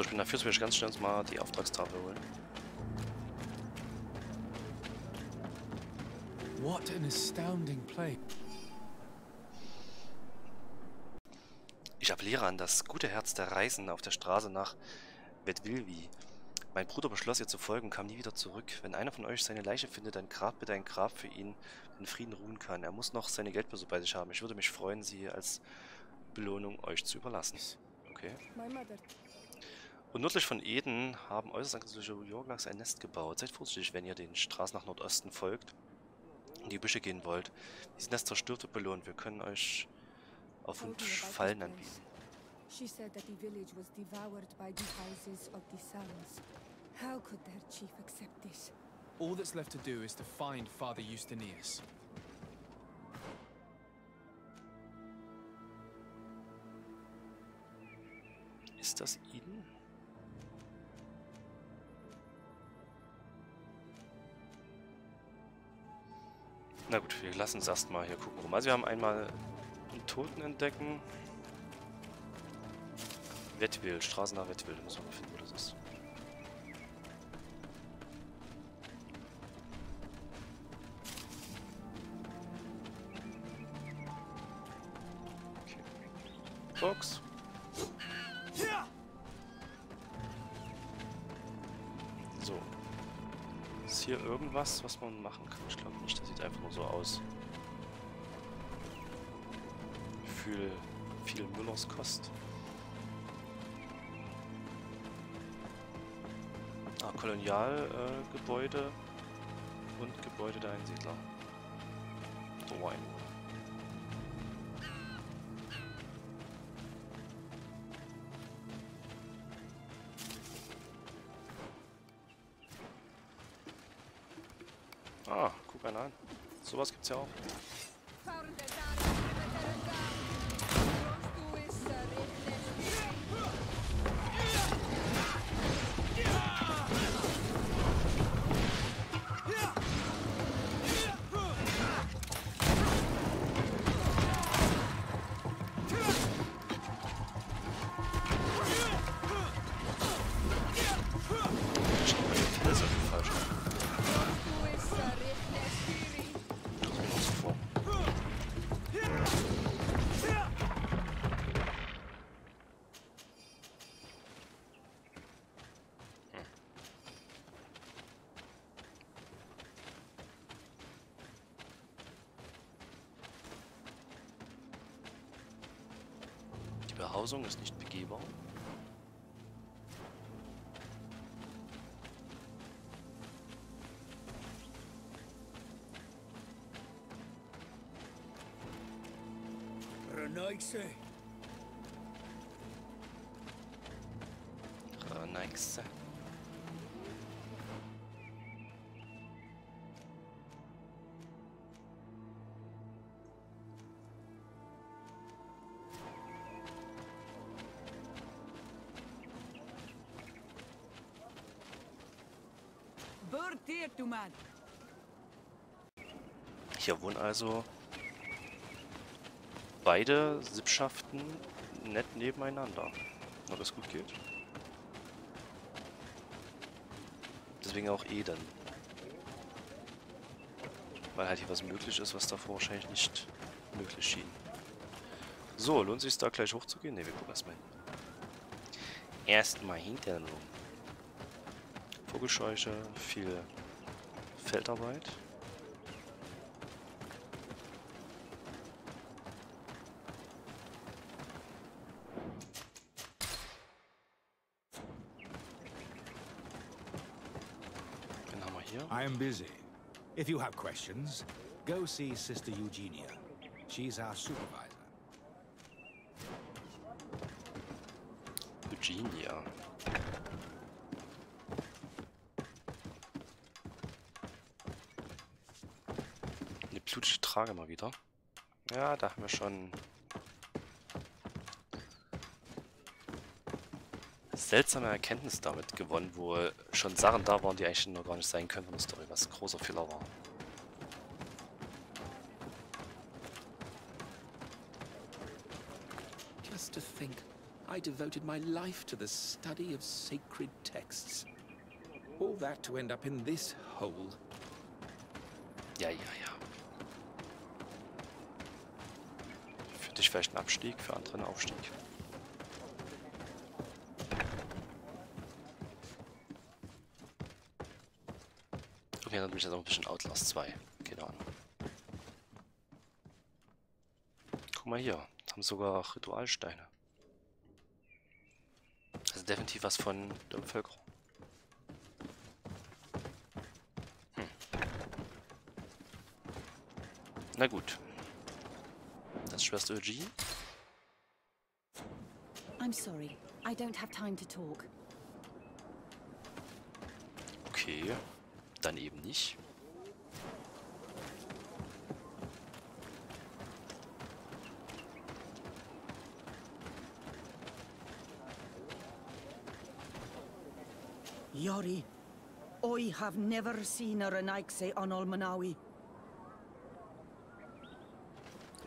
So, ich bin dafür, dass wir ganz schnell mal die Auftragstafel holen. What an astounding play. Ich appelliere an das gute Herz der Reisenden auf der Straße nach Vetvilvi. Mein Bruder beschloss ihr zu folgen und kam nie wieder zurück. Wenn einer von euch seine Leiche findet, dann grabt bitte ein Grab für ihn, in Frieden ruhen kann. Er muss noch seine Geldbörse bei sich haben. Ich würde mich freuen, sie als Belohnung euch zu überlassen. Okay. Und nördlich von Eden haben äußerst aggressive Jorglachs ein Nest gebaut. Seid vorsichtig, wenn ihr den Straßen nach Nordosten folgt und in die Büsche gehen wollt. Dieses Nest zerstört wird belohnt. Wir können euch auf und Fallen anbieten. She said that the village was devoured by the houses of the sons. How could their chief accept this? All that's left to do is to find Father Eustinius. Ist das Eden? Na gut, wir lassen es erstmal hier gucken rum. Also wir haben einmal einen Toten entdecken. Wettwil, Straßen nach Wettwil, da müssen wir mal finden, wo das ist. Okay. Box. Irgendwas, was man machen kann? Ich glaube nicht, das sieht einfach nur so aus. Fühle viel Müllers Kost. Ah, Kolonialgebäude äh, und Gebäude der Einsiedler. Dorn. Ah, guck einer an. Sowas gibt's ja auch. Behausung ist nicht begehbar. Renaigse. Burtir, du Mann. Hier wohnen also beide Sippschaften nett nebeneinander. Ob das gut geht. Deswegen auch Eden. Weil halt hier was möglich ist, was davor wahrscheinlich nicht möglich schien. So, lohnt sich da gleich hochzugehen? Ne, wir gucken erstmal hin. Erstmal hinten rum. Vogelscheuche, viel Feldarbeit. Den haben wir hier. I am busy. If you have questions, go see Sister Eugenia. She's our supervisor. Eugenia. Trage mal wieder. Ja, da haben wir schon seltsame Erkenntnis damit gewonnen, wo schon Sachen da waren, die eigentlich noch gar nicht sein können von der Story, was ein großer Fehler war. Just to think, I devoted my life to the study of sacred texts. All that to end up in this hole. Ja, ja, ja. Für dich vielleicht ein Abstieg, für andere ein Aufstieg. Irgendwie erinnert mich das auch ein bisschen Outlast 2. Keine Ahnung. Guck mal hier. Haben sogar Ritualsteine. Also definitiv was von der Bevölkerung. Hm. Na gut. Das Schwester Eugene. I'm sorry. I don't have time to talk. Okay. Dann eben nicht. Yori, I have never seen a Renaigse on Olmanawi.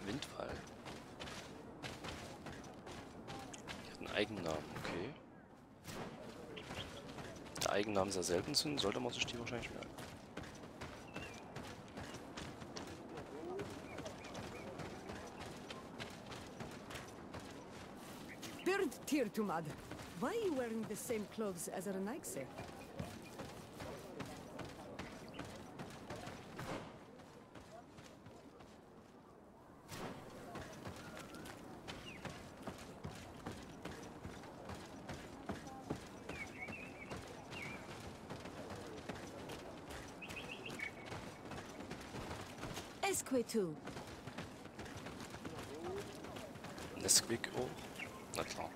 Windwall. Die hat einen Eigennamen, okay. Da Eigennamen sehr selten sind, sollte man sich die wahrscheinlich merken. Bird Tirtumad, why are you wearing the same clothes as a Renaigse? Esquitu. Nesquik auch. Na klar.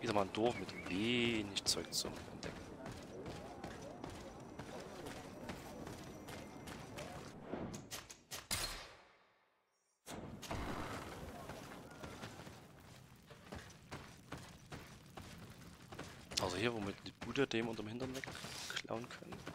Wieder mal ein Dorf mit wenig Zeug zum Entdecken. Also hier, wo wir die Bude dem unterm Hintern wegklauen können.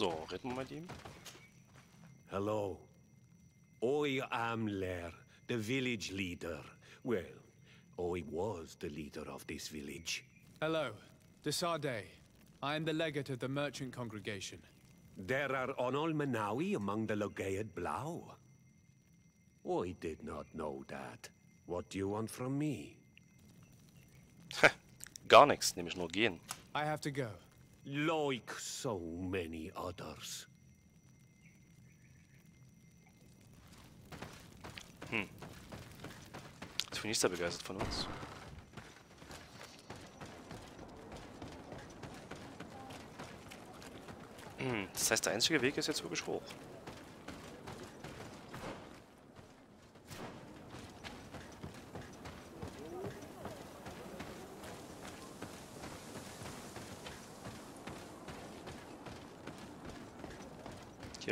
So, reden wir mit ihm. Hello. I am Lair, the village leader. Well, I was the leader of this village. Hello. De Sardet. I am the legate of the merchant congregation. There are Onol Manawi among the Logead Blau. I did not know that. What do you want from me? Gar nichts, nämlich nur gehen. I have to go. Like so many others. Ist für nicht sehr begeistert von uns. Hm, das heißt, der einzige Weg ist jetzt wirklich hoch.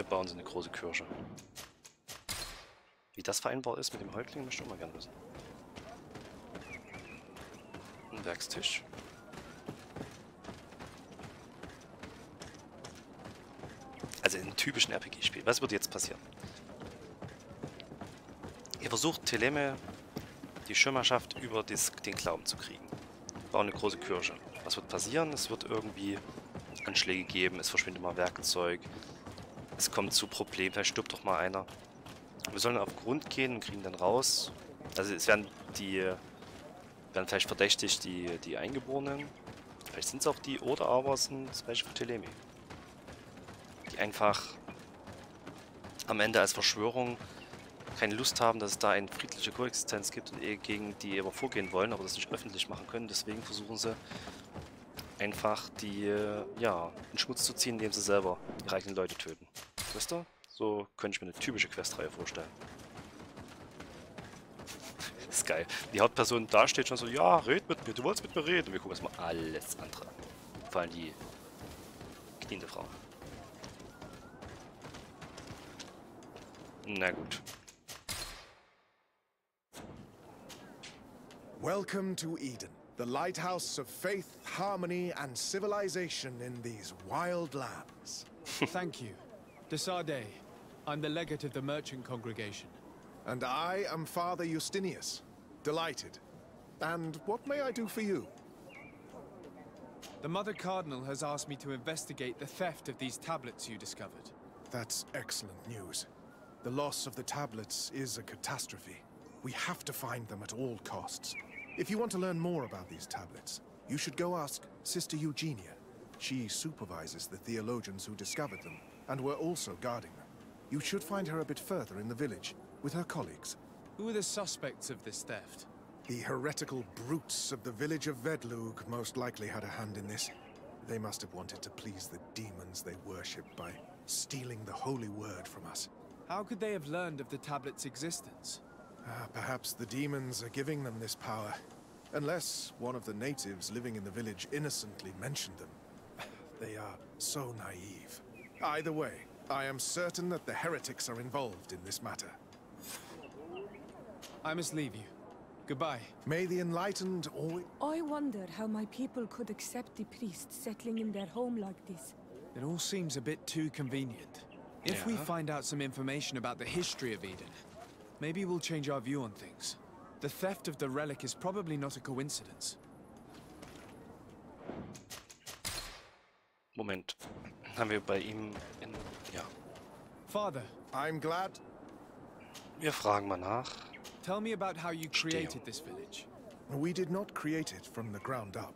Bauen sie eine große Kirche. Wie das vereinbar ist mit dem Häuptling, möchte ich auch mal gerne wissen. Ein Werkstisch. Also in einem typischen RPG-Spiel. Was wird jetzt passieren? Ihr versucht Teleme, die Schirmerschaft, über das, den Glauben zu kriegen. Bauen eine große Kirche. Was wird passieren? Es wird irgendwie Anschläge geben, es verschwindet mal Werkzeug, es kommt zu Problemen, vielleicht stirbt doch mal einer. Wir sollen auf Grund gehen und kriegen dann raus. Also es werden die werden vielleicht verdächtigt die, die Eingeborenen. Vielleicht sind es auch die, oder aber es sind zum Beispiel Telemi. Die einfach am Ende als Verschwörung keine Lust haben, dass es da eine friedliche Koexistenz gibt und gegen die aber vorgehen wollen, aber das nicht öffentlich machen können. Deswegen versuchen sie einfach die, ja, in Schmutz zu ziehen, indem sie selber ihre eigenen Leute töten. Ihr? So könnte ich mir eine typische Questreihe vorstellen. Das ist geil. Die Hauptperson da steht schon so, ja, red mit mir, du wolltest mit mir reden. Und wir gucken uns mal alles andere an. Vor allem die kniende Frau. Na gut. Welcome to Eden, the lighthouse of faith, harmony, and civilization in these wild lands. Thank you. De Sardet. I'm the legate of the merchant congregation. And I am Father Justinius. Delighted. And what may I do for you? The Mother Cardinal has asked me to investigate the theft of these tablets you discovered. That's excellent news. The loss of the tablets is a catastrophe. We have to find them at all costs. If you want to learn more about these tablets, you should go ask Sister Eugenia. She supervises the theologians who discovered them, and were also guarding them. You should find her a bit further in the village, with her colleagues. Who are the suspects of this theft? The heretical brutes of the village of Vedlug most likely had a hand in this. They must have wanted to please the demons they worship by stealing the holy word from us. How could they have learned of the tablet's existence? Ah, perhaps the demons are giving them this power. Unless one of the natives living in the village innocently mentioned them. They are so naive. Either way, I am certain that the heretics are involved in this matter. I must leave you. Goodbye. May the enlightened always... I wonder how my people could accept the priests settling in their home like this. It all seems a bit too convenient. If we find out some information about the history of Eden, maybe we'll change our view on things. The theft of the relic is probably not a coincidence. Moment. Haben wir bei ihm in. Ja. Father, I'm glad... Wir fragen mal nach. tell me about how you created this village. We did not create it from the ground up.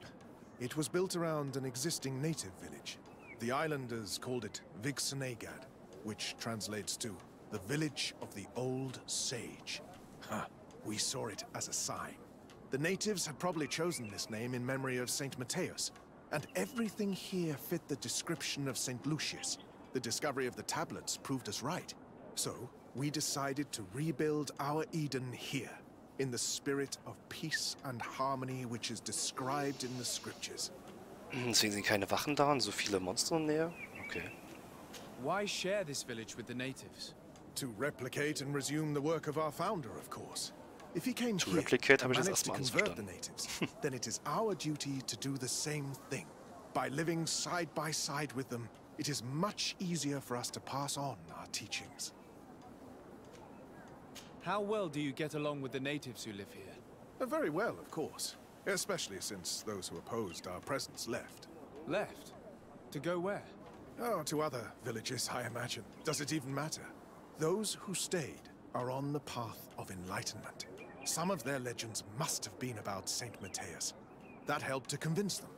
It was built around an existing native village. The islanders called it Vixenagad, which translates to the village of the old sage. Huh. We saw it as a sign. The natives had probably chosen this name in memory of Saint Matthias, and everything here fit the description of Saint Lucius. The discovery of the tablets proved us right. So, we decided to rebuild our Eden here, in the spirit of peace and harmony which is described in the scriptures. Hm, Deswegen sind keine Wachen da und so viele Monster in der Okay. Why share this village with the natives? To replicate and resume the work of our founder, of course. If he came To here replicate and habe ich das managed to convert the natives, then it is our duty to do the same thing. By living side by side with them, it is much easier for us to pass on our teachings. How well do you get along with the natives who live here? Uh, Very well, of course. Especially since those who opposed our presence left. Left? To go where? Oh, to other villages, I imagine. Does it even matter? Those who stayed are on the path of enlightenment. Some of their legends must have been about Saint Matthias. That helped to convince them.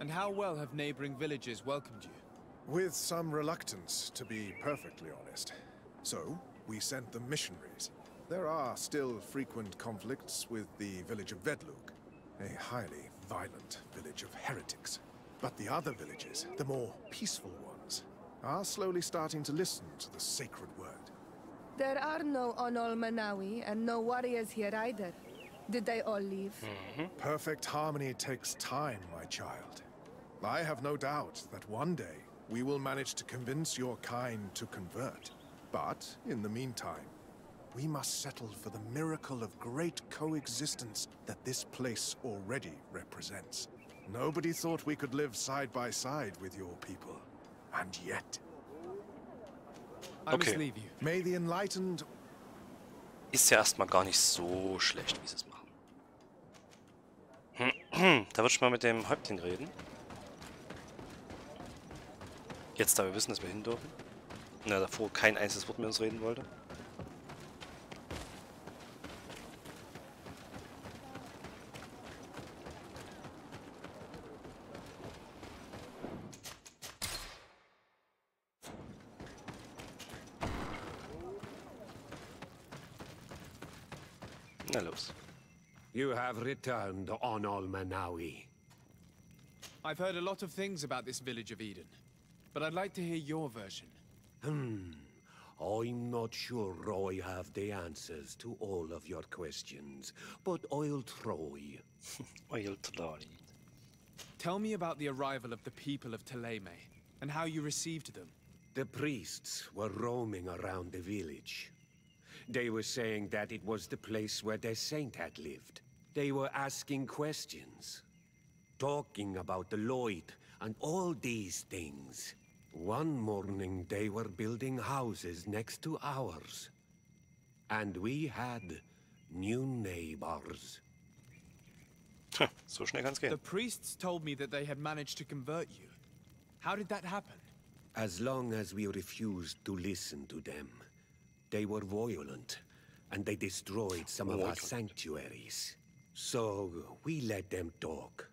And how well have neighboring villages welcomed you? With some reluctance, to be perfectly honest. So, we sent them missionaries. There are still frequent conflicts with the village of Vedlug, a highly violent village of heretics. But the other villages, the more peaceful ones, are slowly starting to listen to the sacred word. There are no Onol Manawi and no warriors here either. Did they all leave? Mm-hmm. Perfect harmony takes time, my child. I have no doubt that one day we will manage to convince your kind to convert. But in the meantime, we must settle for the miracle of great coexistence that this place already represents. Nobody thought we could live side by side with your people. And yet, I must Okay. leave you. may the enlightened Ist ja erstmal gar nicht so schlecht, wie sie es machen. Da würde ich mal mit dem Häuptling reden. Jetzt, da wir wissen, dass wir hin dürfen. Na, davor kein einziges Wort mit uns reden wollte. You have returned on Almanawi. I've heard a lot of things about this village of Eden, but I'd like to hear your version. Hmm. I'm not sure I have the answers to all of your questions, but I'll try. Oil Tlali. Tell me about the arrival of the people of Thélème, and how you received them. The priests were roaming around the village. They were saying that it was the place where their saint had lived. They were asking questions, talking about the Lloyd and all these things. One morning they were building houses next to ours. And we had new neighbors. so schnell kann's gehen. The priests told me that they had managed to convert you. How did that happen? As long as we refused to listen to them, they were violent, and they destroyed some of our sanctuaries. So we let them talk.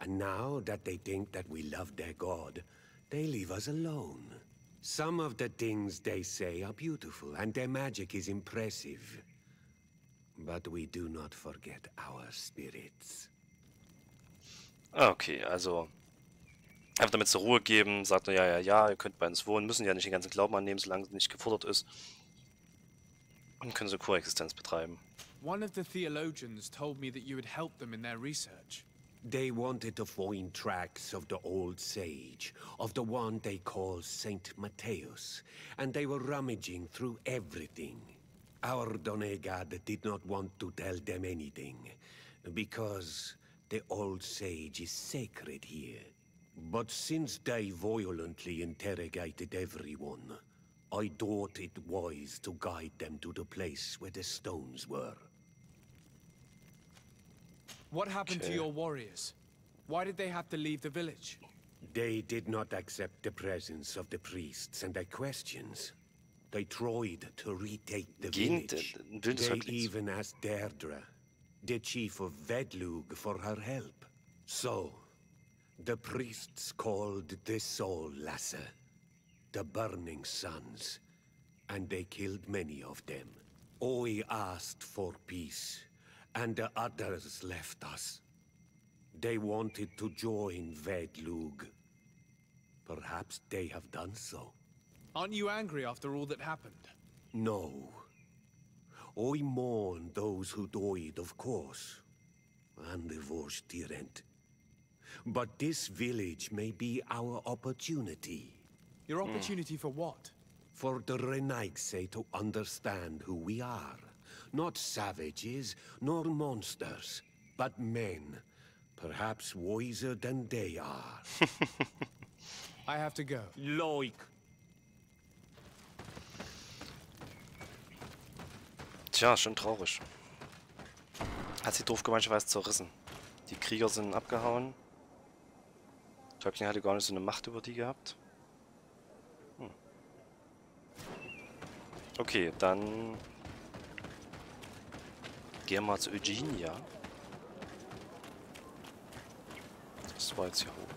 And now that they think that we love their god, they leave us alone. Some of the things they say are beautiful, and their magic is impressive. But we do not forget our spirits. Okay, also einfach damit zur Ruhe geben, sagt ja, ja, ja, ihr könnt bei uns wohnen, müssen ja nicht den ganzen Glauben annehmen, solange es nicht gefordert ist. Und können so Koexistenz betreiben. One of the theologians told me that you had helped them in their research. They wanted to find tracks of the old sage, of the one they call Saint Matthäus, and they were rummaging through everything. Our Donegad did not want to tell them anything, because the old sage is sacred here. But since they violently interrogated everyone, I thought it wise to guide them to the place where the stones were. What happened to your warriors? Why did they have to leave the village? They did not accept the presence of the priests and their questions. They tried to retake the Gegen village. den They even asked Deirdre, the chief of Vedlug, for her help. So, the priests called the Soul Lasser, the Burning Sons, and they killed many of them. Oi asked for peace, and the others left us. They wanted to join Vedlug. Perhaps they have done so. Aren't you angry after all that happened? No. I mourn those who died, of course. And the Vorstyrent. But this village may be our opportunity. Your opportunity for what? For the Renaigse to understand who we are. Not savages, nor monsters, but men. Perhaps wiser than they are. I have to go. like Tja, schon traurig. Hat sich Dorfgemeinschaft zerrissen. Die Krieger sind abgehauen. Tolkien hatte gar nicht so eine Macht über die gehabt. Hm. Okay, dann gehen wir mal zu Eugenia. Das war jetzt hier hoch.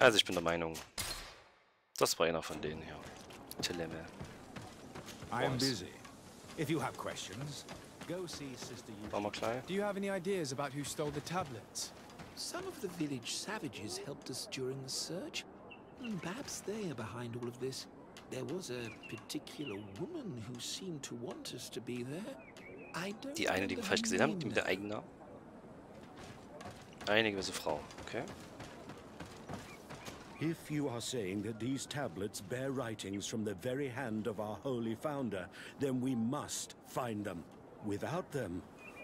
Also ich bin der Meinung, das war einer von denen hier. Teleme. I am busy. If you have questions, go see Sister War Eugenie. mal klein. Do you have any ideas about who stole the tablets? Some of the village savages helped us during the search. Hmm, Perhaps they are behind all of this. There was a particular woman who seemed to want us to be there. I don't Die eine, die wir remember falsch her gesehen haben, die name mit der now. Eigennamen. Eine gewisse Frau, okay. If you are saying that these tablets bear writings from the very hand of our holy founder, then we must find them. Without them,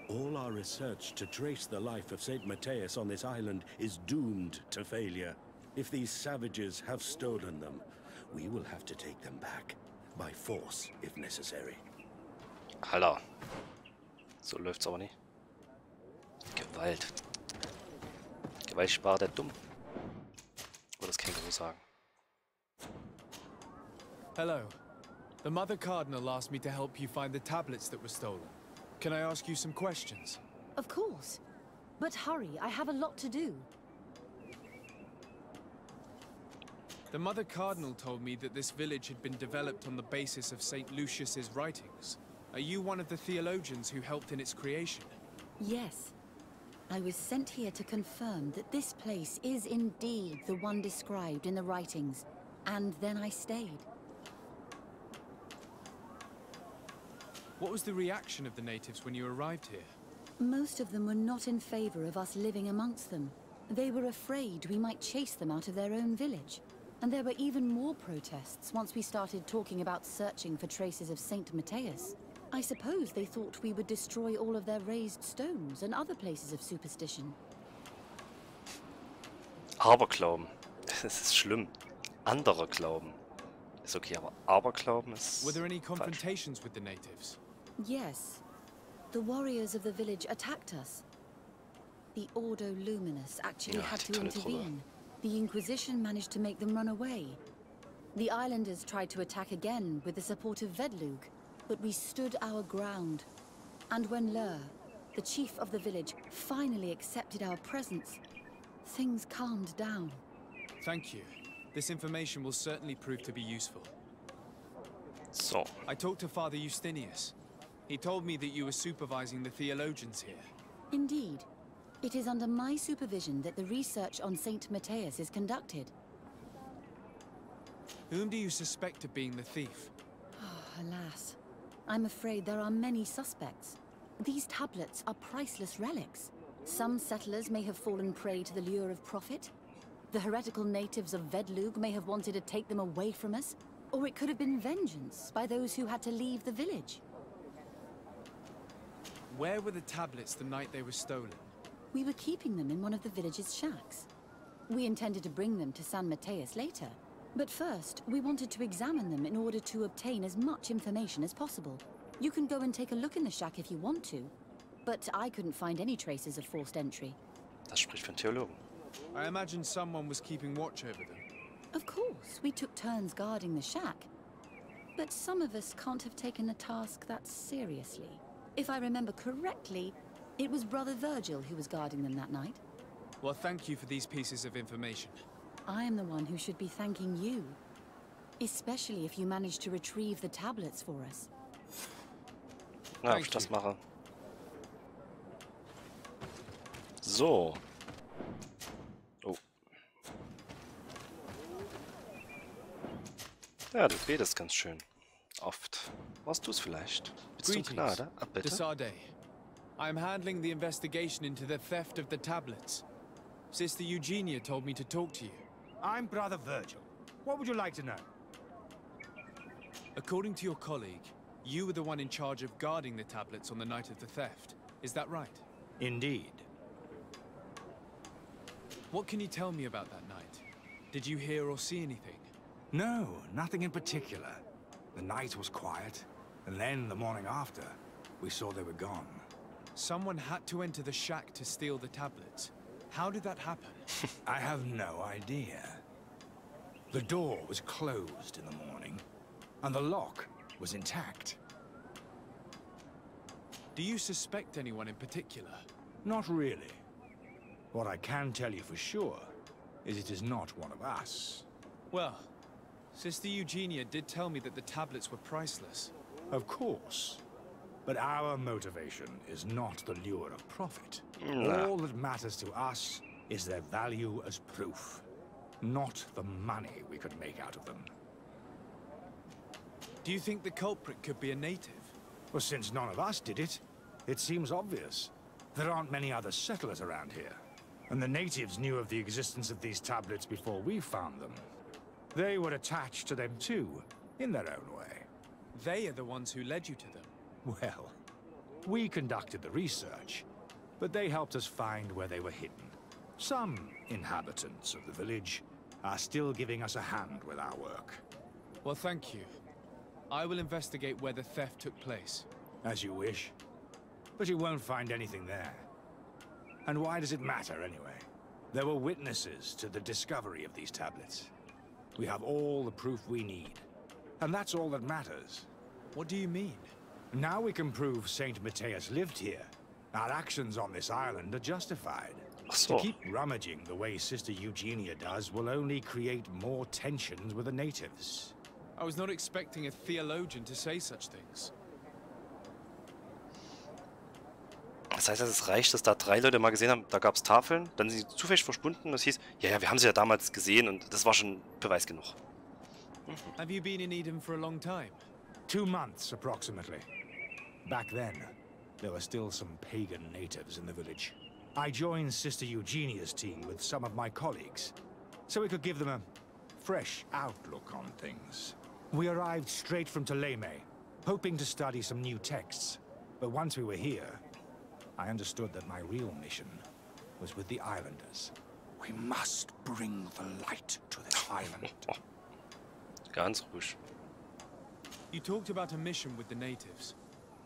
all our research to trace the life of St. Matthias on this island is doomed to failure. If these savages have stolen them, we will have to take them back. By force, if necessary. Alter. So läuft's aber nicht. Gewalt. Gewalt spart der dumm. Würde das Känguru sagen. Hello. The Mother Cardinal asked me to help you find the tablets that were stolen. Can I ask you some questions? Of course. But hurry, I have a lot to do. The Mother Cardinal told me that this village had been developed on the basis of St. Lucius's writings. Are you one of the theologians who helped in its creation? Yes. I was sent here to confirm that this place is indeed the one described in the writings. And then I stayed. What was the reaction of the natives when you arrived here? Most of them were not in favor of us living amongst them. They were afraid we might chase them out of their own village. And there were even more protests once we started talking about searching for traces of Saint Matthias. I suppose they thought we would destroy all of their raised stones and other places of superstition. Aberglauben. Das ist schlimm. Anderer Glauben. Ist okay, aber Aberglauben ist. Were there any falsch. confrontations with the natives? Yes. The warriors of the village attacked us. The Ordo Luminous actually Ja, had to intervene. The Inquisition managed to make them run away. The islanders tried to attack again with the support of Vedlug, but we stood our ground. And when Lur, the chief of the village, finally accepted our presence, things calmed down. Thank you. This information will certainly prove to be useful. So, I talked to Father Justinius. He told me that you were supervising the theologians here. Indeed. It is under my supervision that the research on Saint Matthias is conducted. Whom do you suspect of being the thief? Ah, alas, I'm afraid there are many suspects. These tablets are priceless relics. Some settlers may have fallen prey to the lure of profit. The heretical natives of Vedlug may have wanted to take them away from us. Or it could have been vengeance by those who had to leave the village. Where were the tablets the night they were stolen? We were keeping them in one of the village's shacks. We intended to bring them to San Matheus later. But first, we wanted to examine them in order to obtain as much information as possible. You can go and take a look in the shack if you want to. But I couldn't find any traces of forced entry. das spricht für einen Theologen. I imagine someone was keeping watch over them. Of course, we took turns guarding the shack. But some of us can't have taken the task that seriously. If I remember correctly, it was Brother Virgil who was guarding them that night. Well, thank you for these pieces of information. I am the one who should be thanking you. Especially if you managed to retrieve the tablets for us. Ja, ob ich das mache. So. Oh. Ja, du betest ganz schön. Oft. Warst du es vielleicht? Bist du Greetings. Gnade? Ah, bitte? De Sardet. I am handling the investigation into the theft of the tablets. Sister Eugenia told me to talk to you. I'm Brother Virgil. What would you like to know? According to your colleague, you were the one in charge of guarding the tablets on the night of the theft. Is that right? Indeed. What can you tell me about that night? Did you hear or see anything? No, nothing in particular. The night was quiet, and then the morning after, we saw they were gone. Someone had to enter the shack to steal the tablets. How did that happen? I have no idea. The door was closed in the morning, and the lock was intact. Do you suspect anyone in particular? Not really. What I can tell you for sure is it is not one of us. Well, Sister Eugenia did tell me that the tablets were priceless. Of course. But our motivation is not the lure of profit. Nah. All that matters to us is their value as proof, not the money we could make out of them. Do you think the culprit could be a native? Well, since none of us did it, it seems obvious. There aren't many other settlers around here. And the natives knew of the existence of these tablets before we found them. They were attached to them too, in their own way. They are the ones who led you to them. Well, we conducted the research, but they helped us find where they were hidden. Some inhabitants of the village are still giving us a hand with our work. Well, thank you. I will investigate where the theft took place. As you wish. But you won't find anything there. And why does it matter, anyway? There were witnesses to the discovery of these tablets. We have all the proof we need. And that's all that matters. What do you mean? Now we can prove Saint Matthias lived here. Our actions on this island are justified. Ach To keep rummaging the way Sister Eugenia does will only create more tensions with the natives. I was not expecting a theologian to say such things. Das heißt, es reicht, dass da drei Leute mal gesehen haben, da gab es Tafeln, dann sind sie zufällig verschwunden und es hieß, ja, ja, wir haben sie ja damals gesehen und das war schon Beweis genug. Have you been in Eden for a long time? Two months, approximately. Back then, there were still some pagan natives in the village. I joined Sister Eugenia's team with some of my colleagues, so we could give them a fresh outlook on things. We arrived straight from Ptolemy, hoping to study some new texts. But once we were here, I understood that my real mission was with the Islanders. We must bring the light to this island. Ganz ruhig. You talked about a mission with the natives.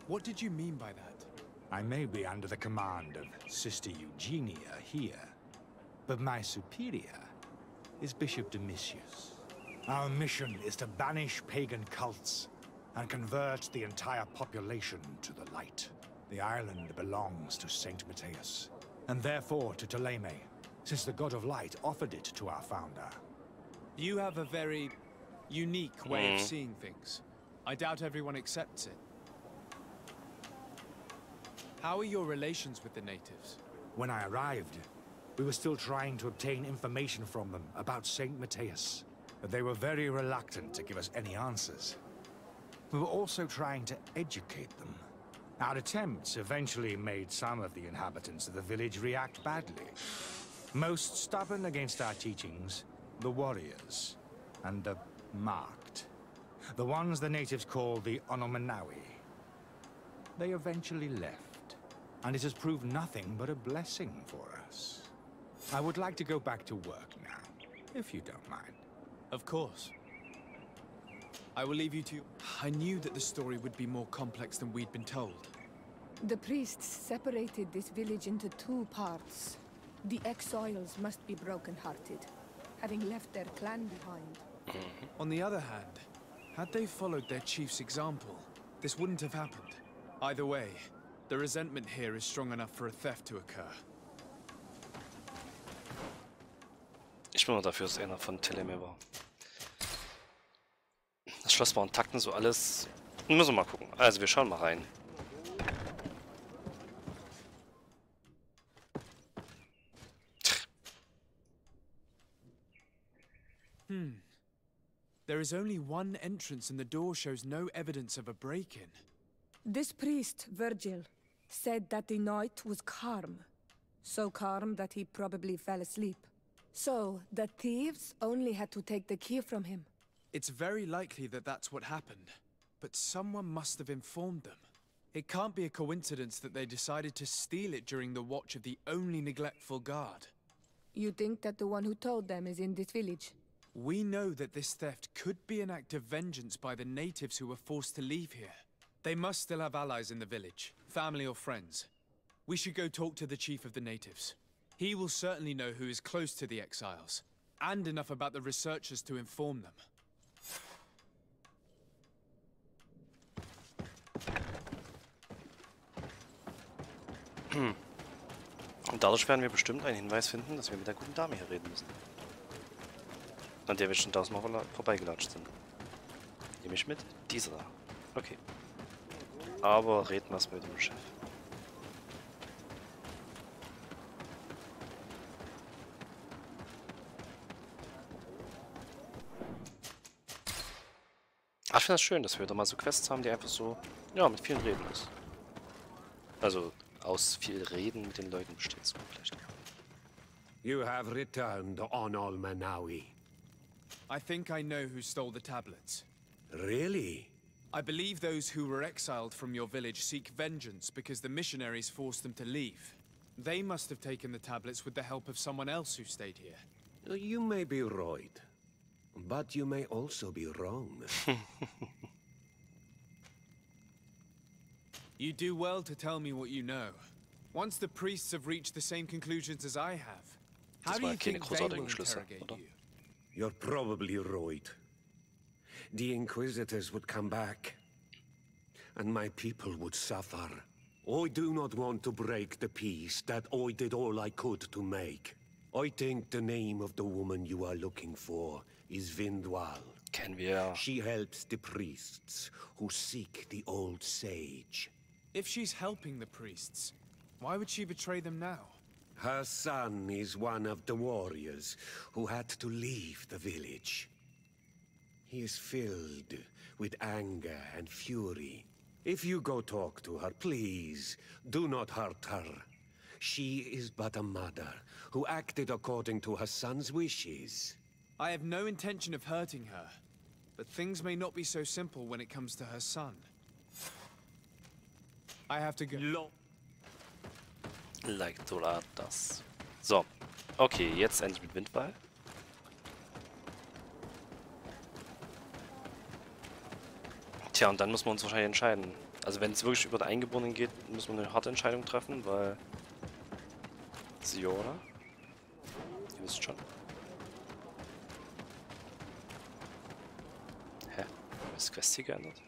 What did you mean by that? I may be under the command of Sister Eugenia here, but my superior is Bishop Domitius. Our mission is to banish pagan cults and convert the entire population to the light. The island belongs to Saint Matthias, and therefore to Ptolemy, since the God of Light offered it to our founder. You have a very unique way of Mm. seeing things. I doubt everyone accepts it. How are your relations with the natives? When I arrived, we were still trying to obtain information from them about Saint Matthias, but they were very reluctant to give us any answers. We were also trying to educate them. Our attempts eventually made some of the inhabitants of the village react badly. Most stubborn against our teachings, the warriors, and the marked. The ones the natives call the Onomanawi. They eventually left, and it has proved nothing but a blessing for us. I would like to go back to work now, if you don't mind. Of course. I will leave you to... I knew that the story would be more complex than we'd been told. The priests separated this village into two parts. The exiles must be broken-hearted, having left their clan behind. On the other hand, had they followed their chief's example, this wouldn't have happened. Either way, the resentment here is strong enough for a theft to occur. Ich bin mal dafür, dass einer von Thélème war. Das Schloss war intakt und so alles. Müssen wir mal gucken. Also, wir schauen mal rein. Hmm. There is only one entrance and the door shows no evidence of a break-in. This priest, Virgil, said that the night was calm. So calm that he probably fell asleep. So, the thieves only had to take the key from him. It's very likely that that's what happened, but someone must have informed them. It can't be a coincidence that they decided to steal it during the watch of the only neglectful guard. You think that the one who told them is in this village? We know that this theft could be an act of vengeance by the natives who were forced to leave here. They must still have allies in the village, family or friends. We should go talk to the chief of the natives. He will certainly know who is close to the exiles, and enough about the researchers to inform them. Hm. Und dadurch werden wir bestimmt einen Hinweis finden, dass wir mit der guten Dame hier reden müssen. An der wir schon tausendmal vorbeigelatscht sind. Nämlich mit dieser da. Okay. Aber reden wir erst mit dem Chef. Ah, Ich finde das schön, dass wir da mal so Quests haben, die einfach so, ja, mit vielen Reden ist. Also aus viel Reden mit den Leuten besteht so vielleicht. You have returned on Olmanawi. I think I know who stole the tablets. Really? I believe those who were exiled from your village seek vengeance because the missionaries forced them to leave. They must have taken the tablets with the help of someone else who stayed here. Uh, you may be right, but you may also be wrong. You do well to tell me what you know. Once the priests have reached the same conclusions as I have, how do you think they will interrogate you? You're probably right. The Inquisitors would come back, and my people would suffer. I do not want to break the peace that I did all I could to make. I think the name of the woman you are looking for is Vindwal. Kennen wir. Uh, she helps the priests who seek the old sage. If she's helping the priests, why would she betray them now? Her son is one of the warriors who had to leave the village. He is filled with anger and fury. If you go talk to her, please, do not hurt her. She is but a mother who acted according to her son's wishes. I have no intention of hurting her, but things may not be so simple when it comes to her son. I have to go. Like Dolatas. So. Okay, jetzt endlich mit Windball. Tja, und dann muss man uns wahrscheinlich entscheiden. Also wenn es wirklich über den Eingeborenen geht, muss man eine harte Entscheidung treffen, weil... Siora? Ihr wisst schon. Hä? Ist Quest hier geändert?